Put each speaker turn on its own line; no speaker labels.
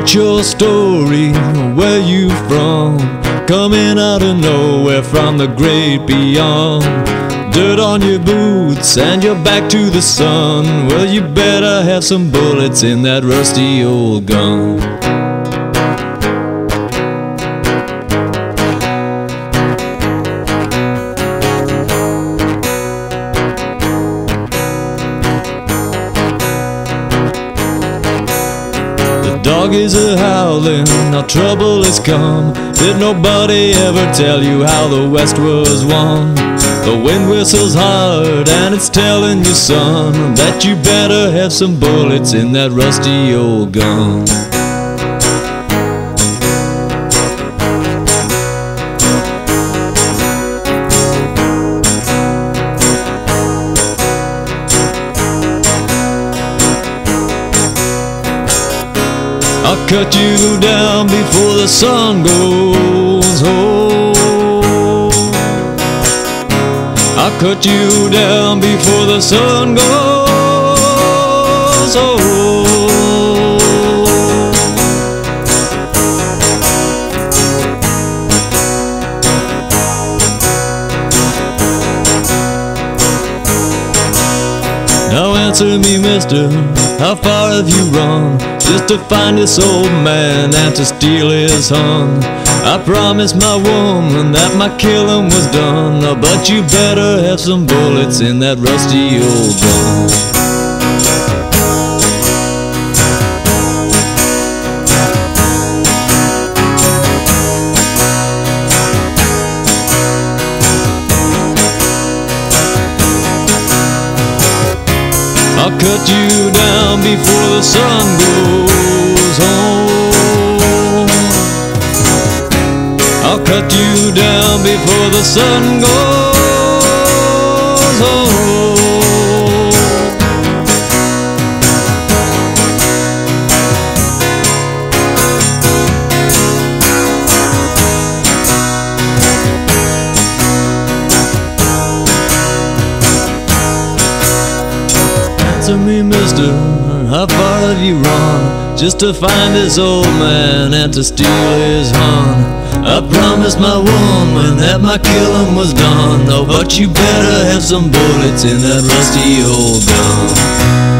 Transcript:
What's your story? Where you from? Coming out of nowhere from the great beyond. Dirt on your boots and you're back to the sun. Well, you better have some bullets in that rusty old gun. Is a howling, now trouble has come. Did nobody ever tell you how the West was won? The wind whistles hard and it's telling you, son, that you better have some bullets in that rusty old gun. I'll cut you down before the sun goes home. I'll cut you down before the sun goes home. Now answer me, mister, how far have you run? Just to find this old man and to steal his hun I promised my woman that my killing was done. Oh, but you better have some bullets in that rusty old gun you down before the sun goes home. I'll cut you down before the sun goes home. Me, mister, how far have you run? Just to find this old man and to steal his hun I promised my woman that my killing was done Oh, but you better have some bullets in that rusty old gun